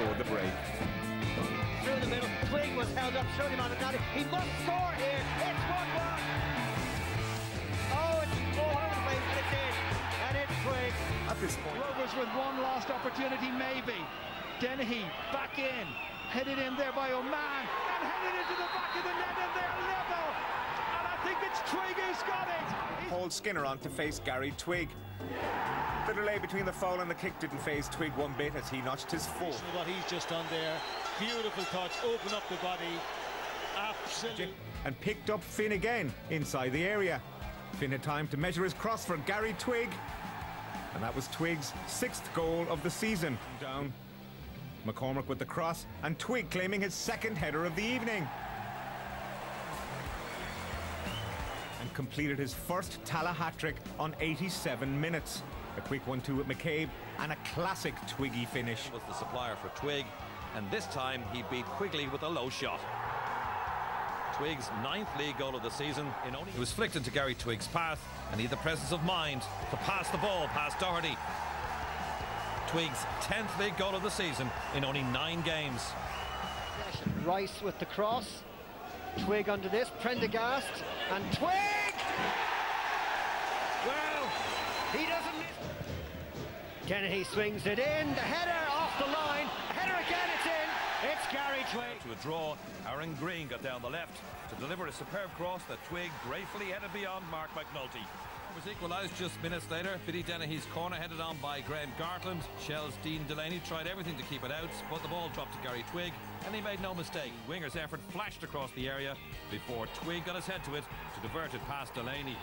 before the break. Through the middle, Twigg was held up, showed him on the He must score here. It's 1-1. Oh, it's all over the place, and it's in. And it's Twigg. At this point, Rovers with one last opportunity, maybe. Dennehy back in, headed in there by Oman, and headed into the back of the net, and they're level. And I think it's Twigg who's got it. Skinner on to face Gary Twigg. The delay between the foul and the kick didn't phase Twigg one bit as he notched his fourth. what he's just done there. Beautiful touch, open up the body. Absolutely. and picked up Finn again inside the area. Finn had time to measure his cross for Gary Twigg, and that was Twigg's sixth goal of the season. Down. McCormick with the cross, and Twigg claiming his second header of the evening. And completed his first Tallaght hat trick on 87 minutes. A quick 1 2 with McCabe, and a classic Twiggy finish. was the supplier for Twigg, and this time he beat Quigley with a low shot. Twigg's ninth league goal of the season in only. It was flicked into Gary Twigg's path, and he had the presence of mind to pass the ball past Doherty. Twigg's 10th league goal of the season in only nine games. Rice with the cross. Twigg under this, Prendergast, and Twigg! Well, he doesn't miss. Kennedy swings it in, the header off the line, header again, it's in, it's Gary Twigg. To a draw, Aaron Green got down the left to deliver a superb cross that Twigg gratefully headed beyond Mark McNulty. It was equalised just minutes later. Billy Dennehy's corner headed on by Graham Gartland. Shels' Dean Delaney tried everything to keep it out, but the ball dropped to Gary Twigg, and he made no mistake. Winger's effort flashed across the area before Twigg got his head to it to divert it past Delaney.